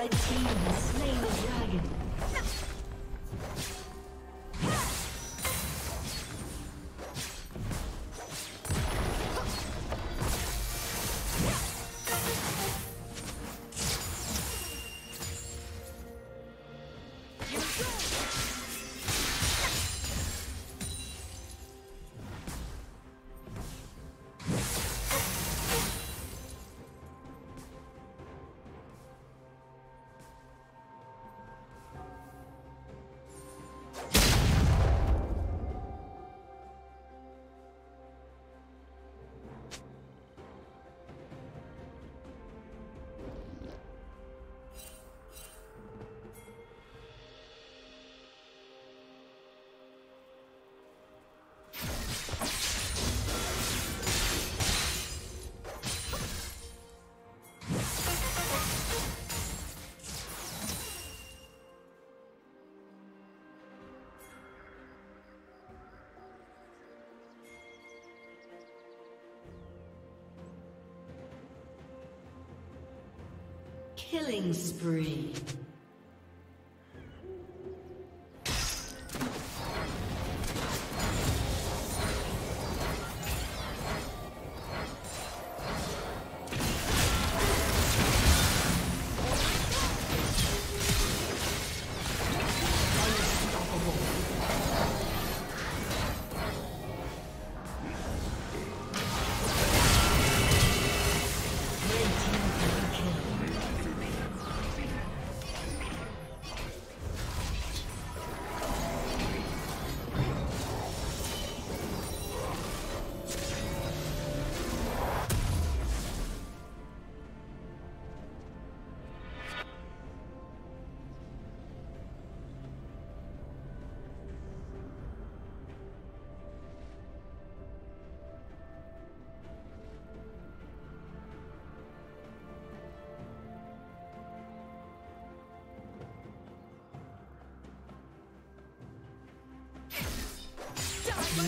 Red team Killing spree.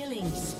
Killing spree.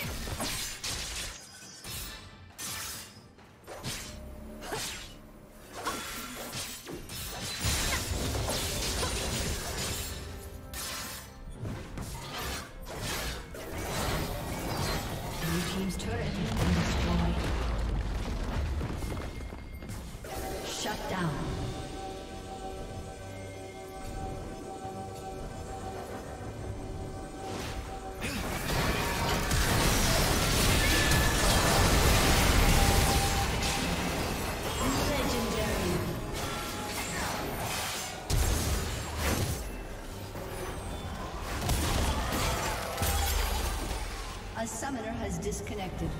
A summoner has disconnected.